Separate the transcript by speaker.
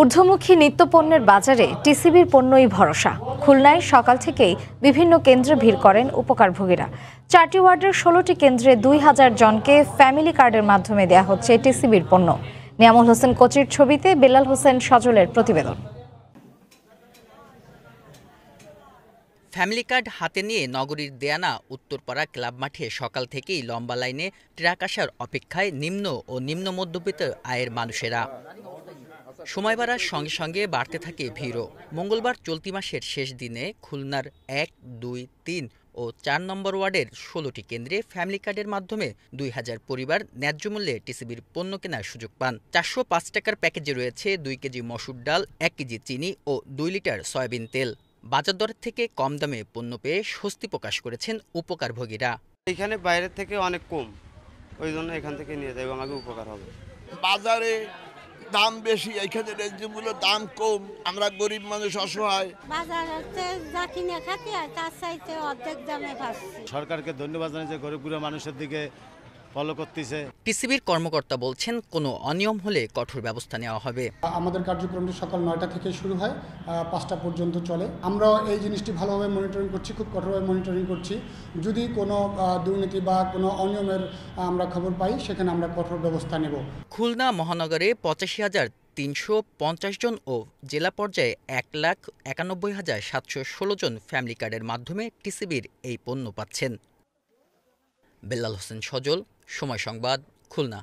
Speaker 1: ঊর্ধ্বমুখী নিত্যপণ্যের বাজারে টিসিবির পণ্যই ভরসা। খুলনায় সকাল থেকেই বিভিন্ন কেন্দ্রে ভিড় করেন উপকারভোগীরা। চারটি ওয়ার্ডের ষোলোটি কেন্দ্রে দুই হাজার জনকে ফ্যামিলি কার্ডের মাধ্যমে দেয়া হচ্ছে টিসিবির পণ্য। নিয়ামুল হোসেন কোচির ছবিতে বেলাল হোসেন সজলের প্রতিবেদন।
Speaker 2: ফ্যামিলি কার্ড হাতে নিয়ে নগরীর দেয়ানা, উত্তরপাড়া ক্লাব মাঠে সকাল থেকেই লম্বা লাইনে ট্রাক আসার অপেক্ষায় নিম্ন ও নিম্ন মধ্যবিত্ত আয়ের মানুষেরা। সময় বাড়ার সঙ্গে সঙ্গে বাড়তে থাকে ভিড়ও। মঙ্গলবার চলতি মাসের শেষ দিনে খুলনার এক দুই তিন ও চার নম্বর ওয়ার্ডের ষোলোটি কেন্দ্রে ফ্যামিলি কার্ডের মাধ্যমে দুই হাজার পরিবার ন্যায্য মূল্যে টিসিবির পণ্য কেনার সুযোগ পান। চারশো পাঁচ টাকার প্যাকেজে রয়েছে দুই কেজি মসুর ডাল এক কেজি চিনি ও দুই লিটার সয়াবিন তেল। বাজার দরের থেকে কম দামে পণ্য পেয়ে স্বস্তি প্রকাশ করেছেন উপকারভোগীরা।
Speaker 3: এখানে বাইরের থেকে অনেক কম। ওই জন্য এখান থেকে নিয়ে যাই আমাকে উপকার হবে।
Speaker 4: বাজারে দাম বেশি এখানে রেঞ্জগুলো দাম কম আমরা গরিব মানুষ অসহায়।
Speaker 5: বাজার হচ্ছে যা কিনে খাতে আর তার চাইতে অর্ধেক দামে পাচ্ছি।
Speaker 6: সরকারকে ধন্যবাদ জানাই যে গরিবগুলো মানুষের দিকে ফলো করতেছে।
Speaker 2: টিসিবির কর্মকর্তা বলছেন কোনো অনিয়ম হলে কঠোর ব্যবস্থা নেওয়া হবে।
Speaker 7: আমাদের কার্যক্রমটি সকাল নয়টা থেকে শুরু হয় পাঁচটা পর্যন্ত চলে। আমরা এই জিনিসটি ভালোভাবে মনিটরিং করছি খুব কঠোরভাবে মনিটরিং করছি। যদি কোনো দুর্নীতি বা কোনো অনিয়মের আমরা খবর পাই সেখানে আমরা কঠোর ব্যবস্থা নেব।
Speaker 2: খুলনা মহানগরে পঁচাশি হাজার তিনশো পঞ্চাশ জন ও জেলা পর্যায়ে এক লাখ একানব্বই হাজার সাতশো ষোলো জন ফ্যামিলি কার্ডের মাধ্যমে টিসিবির এই পণ্য পাচ্ছেন। বেল্লাল হোসেন সজল সময় সংবাদ খুলনা।